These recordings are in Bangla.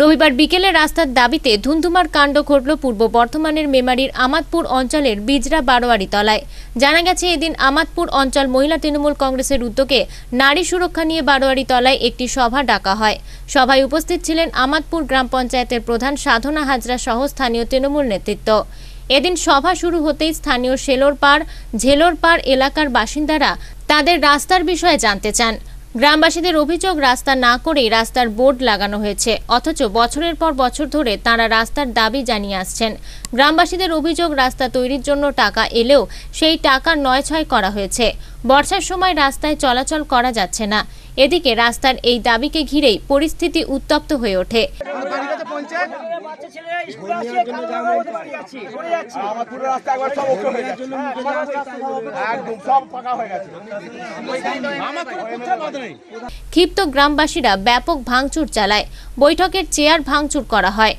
রবিবার বিকেলে রাস্তার দাবিতে ধুন্ধুমার কাণ্ড ঘটল পূর্ব বর্ধমানের মেমারির আমাদপুর অঞ্চলের বিজরা বারোয়ারি তলায়। জানা গেছে, এদিন আমাদপুর অঞ্চল মহিলা তৃণমূল কংগ্রেসের উদ্যোগে নারী সুরক্ষা নিয়ে বারোয়ারি তলায় একটি সভা ডাকা হয়। সভায় উপস্থিত ছিলেন আমাদপুর গ্রাম পঞ্চায়েতের প্রধান সাধনা হাজরা সহ স্থানীয় তৃণমূল নেতৃত্ব। এদিন সভা শুরু হতেই স্থানীয় শেলোরপাড় ঝেলোরপাড় এলাকার বাসিন্দারা তাদের রাস্তার বিষয়ে জানতে চান। গ্রামবাসীদের অভিযোগ, রাস্তা না করেই রাস্তার বোর্ড লাগানো হয়েছে। অথচ বছরের পর বছর ধরে তারা রাস্তার দাবি জানিয়ে আসছেন। গ্রামবাসীদের অভিযোগ, রাস্তা তৈরির জন্য টাকা এলেও সেই টাকা নয় ছয় করা হয়েছে। বর্ষার সময় রাস্তায় চলাচল করা যাচ্ছে না। এদিকে রাস্তার এই দাবিকে ঘিরেই পরিস্থিতি উত্তপ্ত হয়ে ওঠে। ক্ষিপ্ত গ্রামবাসীরা ব্যাপক ভাঙচুর চালায়। বৈঠকের চেয়ার ভাঙচুর করা হয়।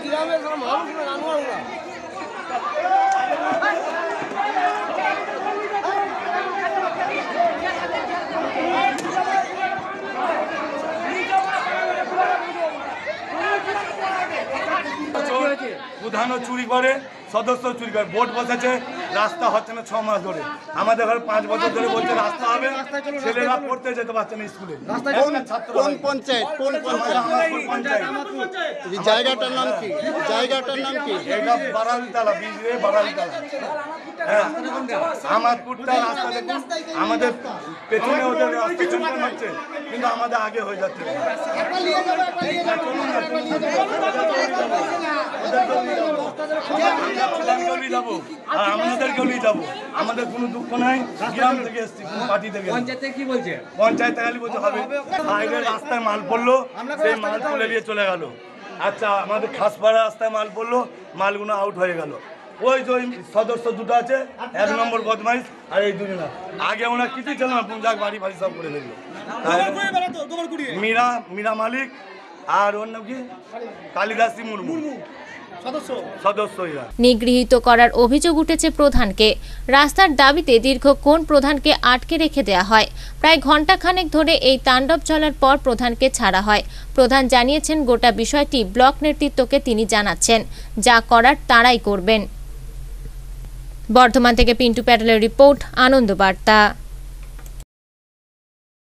চোর, প্রধানও চুরি করে সদস্য চুরি করে ভোট বসেছে রাস্তা হচ্ছে না ছ মাস ধরে। আমাদের ঘরে পাঁচ বছর ধরে বলছে রাস্তা হবে ছেলেরা পড়তে যেতে পারছে না স্কুলে। ছাত্র কোন পঞ্চায়েত? কোন আমাদের পঞ্চায়েত? জায়গাটার নাম কি? জায়গাটার নাম কি? এটা বারালিতালা বিজরে বারালিতালা। হ্যাঁ। রাস্তা দেখুন আমাদের পেছনে ওদের রাস্তা চলতে হচ্ছে কিন্তু আমাদের আগে হয়ে যাচ্ছে। নিয়ে নিয়ে আমাদেরকেও নিয়ে যাব। আমাদের কোনো দুঃখ নাই। গ্রাম থেকে এসছি কোনো পার্টি থেকে। পঞ্চায়েতে কি বলছে? পঞ্চায়েত খালি বলছে হবে। বাইরের রাস্তায় মাল পড়ল সেই মাল তুলে দিয়ে চলে গেল। আচ্ছা আমাদের খাসপাড়া রাস্তায় মাল পড়ল মালগুলো আউট হয়ে গেল। ওই যে সদস্য দুটো আছে এক নম্বর বদমাইশ আর এই দুজন। আগে ওনার কিছুই ছিল না পুঞ্জাক বাড়ি বাড়ি সব করে দিল মীরা মীরা মালিক আর ওর নাম কি? কালিদাসী মুর্মু। নিগৃহীত করার অভিযোগ উঠেছে প্রধানকে। রাস্তার দাবিতে দীর্ঘক্ষণ প্রধানকে আটকে রেখে দেওয়া হয়। প্রায় ঘণ্টাখানেক ধরে এই তাণ্ডব চলার পর প্রধানকে ছাড়া হয়। প্রধান জানিয়েছেন গোটা বিষয়টি ব্লক নেতৃত্বকে তিনি জানাচ্ছেন। যা করার তারাই করবেন। বর্ধমান থেকে পিন্টু প্যাটেলের রিপোর্ট আনন্দ বার্তা।